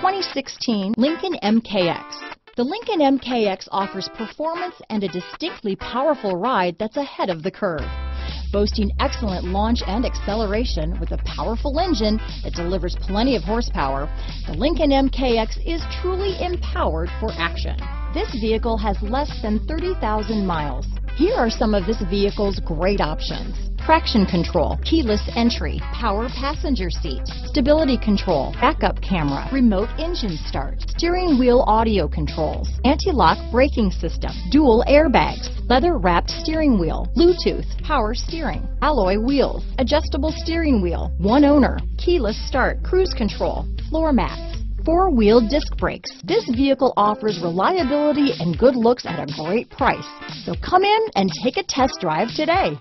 2016 Lincoln MKX. The Lincoln MKX offers performance and a distinctly powerful ride that's ahead of the curve. Boasting excellent launch and acceleration with a powerful engine that delivers plenty of horsepower, the Lincoln MKX is truly empowered for action. This vehicle has less than 30,000 miles. Here are some of this vehicle's great options traction control, keyless entry, power passenger seat, stability control, backup camera, remote engine start, steering wheel audio controls, anti-lock braking system, dual airbags, leather wrapped steering wheel, Bluetooth, power steering, alloy wheels, adjustable steering wheel, one owner, keyless start, cruise control, floor mats, four-wheel disc brakes. This vehicle offers reliability and good looks at a great price. So come in and take a test drive today.